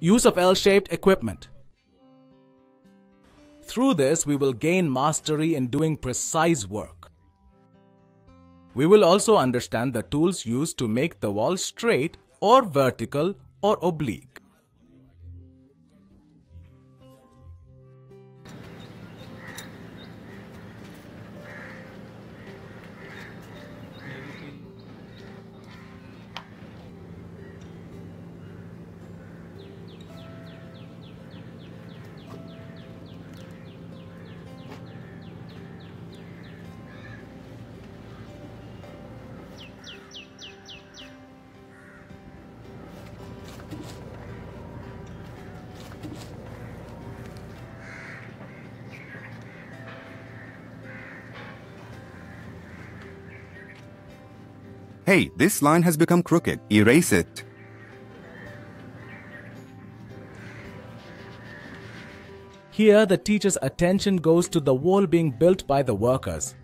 Use of L-shaped equipment. Through this, we will gain mastery in doing precise work. We will also understand the tools used to make the wall straight or vertical or oblique. Hey, this line has become crooked. Erase it. Here, the teacher's attention goes to the wall being built by the workers.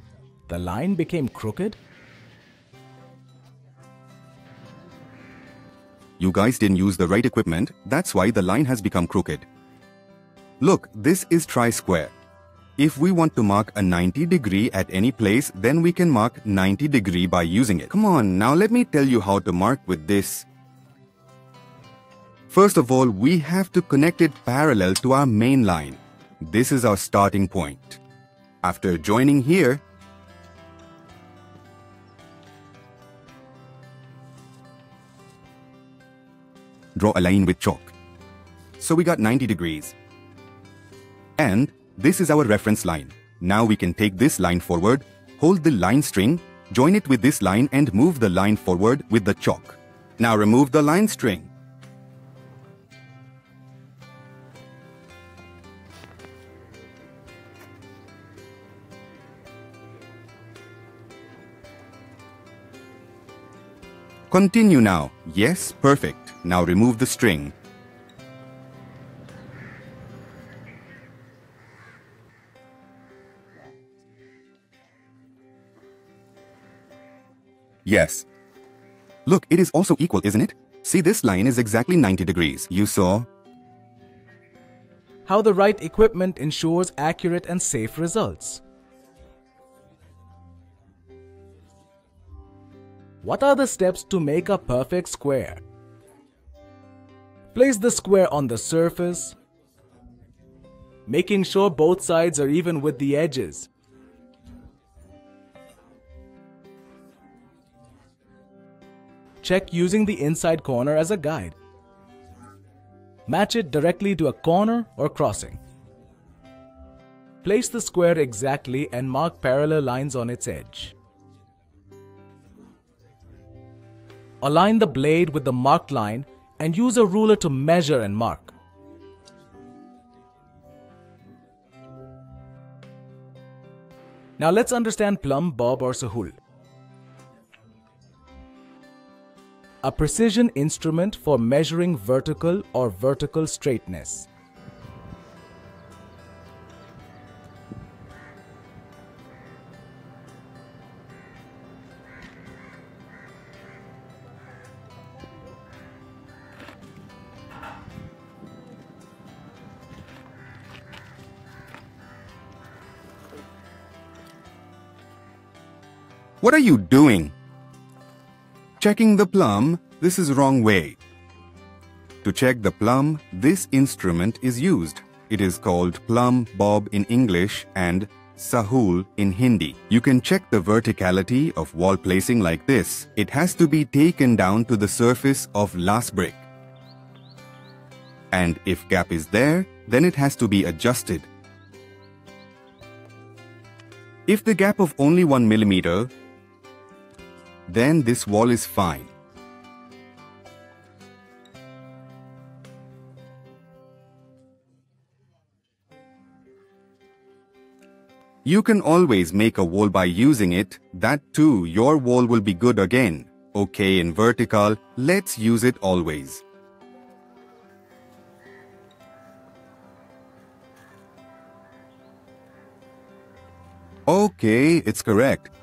The line became crooked. You guys didn't use the right equipment, that's why the line has become crooked. Look, this is tri-square. If we want to mark a 90 degree at any place, then we can mark 90 degree by using it. Come on, now let me tell you how to mark with this. First of all, we have to connect it parallel to our main line. This is our starting point. After joining here, draw a line with chalk. So we got 90 degrees. And this is our reference line. Now we can take this line forward, hold the line string, join it with this line and move the line forward with the chalk. Now remove the line string. Continue now. Yes, perfect. Now remove the string. Yes. Look, it is also equal, isn't it? See, this line is exactly 90 degrees. You saw? How the right equipment ensures accurate and safe results. What are the steps to make a perfect square? Place the square on the surface, making sure both sides are even with the edges. Check using the inside corner as a guide. Match it directly to a corner or crossing. Place the square exactly and mark parallel lines on its edge. Align the blade with the marked line and use a ruler to measure and mark. Now let's understand plumb, bob or sahul. A precision instrument for measuring vertical or vertical straightness. What are you doing? Checking the plumb, this is wrong way. To check the plumb, this instrument is used. It is called plumb bob in English and sahul in Hindi. You can check the verticality of wall placing like this. It has to be taken down to the surface of last brick. And if gap is there, then it has to be adjusted. If the gap of only 1 millimeter then this wall is fine. You can always make a wall by using it, that too your wall will be good again. Okay in vertical, let's use it always. Okay, it's correct.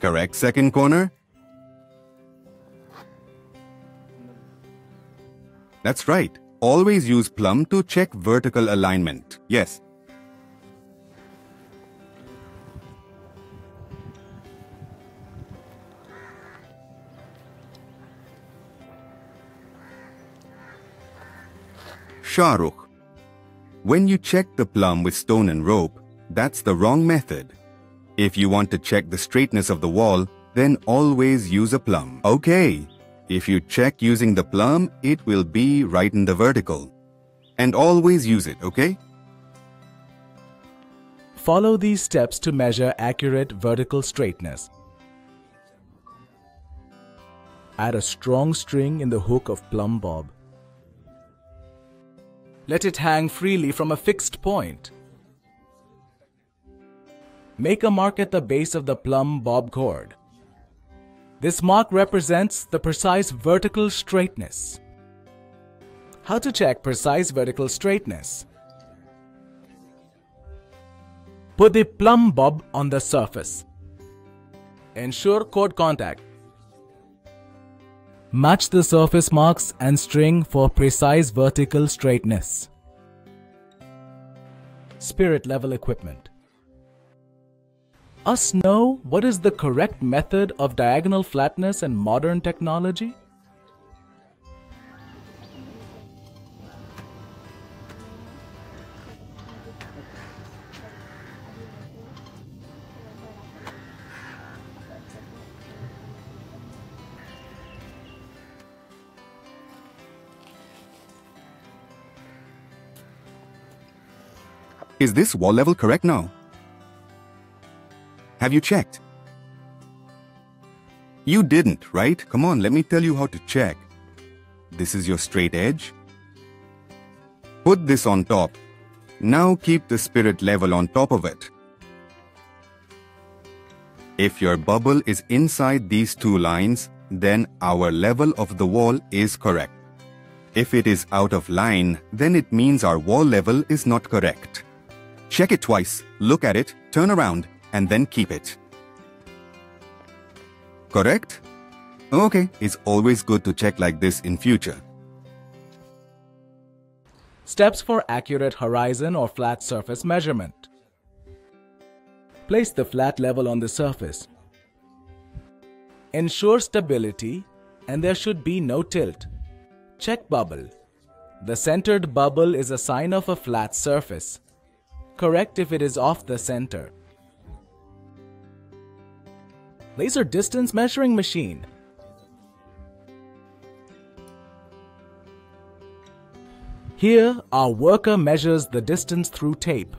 correct? Second corner? That's right. Always use plumb to check vertical alignment. Yes. Shahrukh. When you check the plumb with stone and rope, that's the wrong method. If you want to check the straightness of the wall, then always use a plumb. Okay. If you check using the plumb, it will be right in the vertical. And always use it, okay? Follow these steps to measure accurate vertical straightness. Add a strong string in the hook of plumb bob. Let it hang freely from a fixed point. Make a mark at the base of the plumb bob cord. This mark represents the precise vertical straightness. How to check precise vertical straightness? Put the plumb bob on the surface. Ensure cord contact. Match the surface marks and string for precise vertical straightness. Spirit level equipment. Us know what is the correct method of diagonal flatness in modern technology? Is this wall level correct now? Have you checked? You didn't, right? Come on, let me tell you how to check. This is your straight edge. Put this on top. Now keep the spirit level on top of it. If your bubble is inside these two lines, then our level of the wall is correct. If it is out of line, then it means our wall level is not correct. Check it twice, look at it, turn around, and then keep it. Correct? Okay, it's always good to check like this in future. Steps for accurate horizon or flat surface measurement. Place the flat level on the surface. Ensure stability and there should be no tilt. Check bubble. The centered bubble is a sign of a flat surface. Correct if it is off the center. Laser distance measuring machine. Here, our worker measures the distance through tape.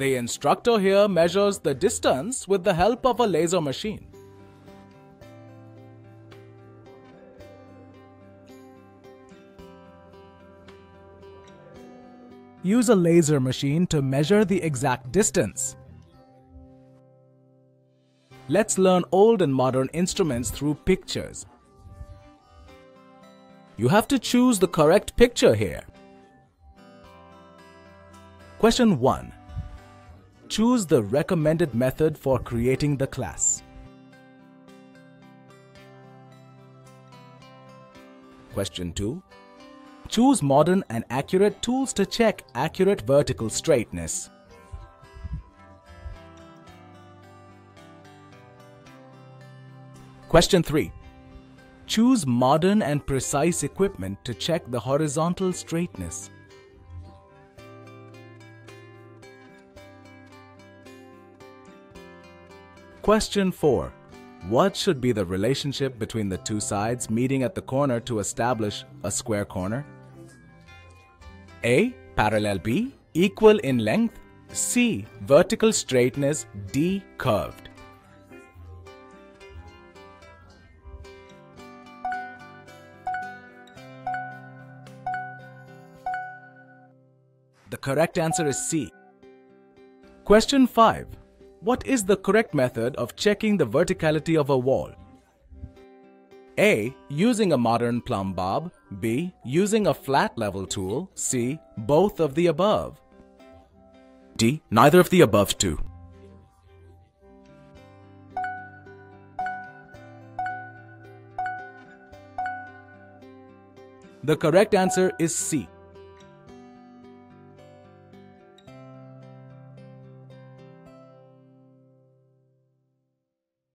The instructor here measures the distance with the help of a laser machine. Use a laser machine to measure the exact distance. Let's learn old and modern instruments through pictures. You have to choose the correct picture here. Question 1. Choose the recommended method for creating the class. Question 2. Choose modern and accurate tools to check accurate vertical straightness. Question 3. Choose modern and precise equipment to check the horizontal straightness. Question 4. What should be the relationship between the two sides meeting at the corner to establish a square corner? A. Parallel B equal in length. C. Vertical straightness D curved. The correct answer is C. Question 5. What is the correct method of checking the verticality of a wall? A. Using a modern plumb bob. B. Using a flat level tool. C. Both of the above. D. Neither of the above two. The correct answer is C.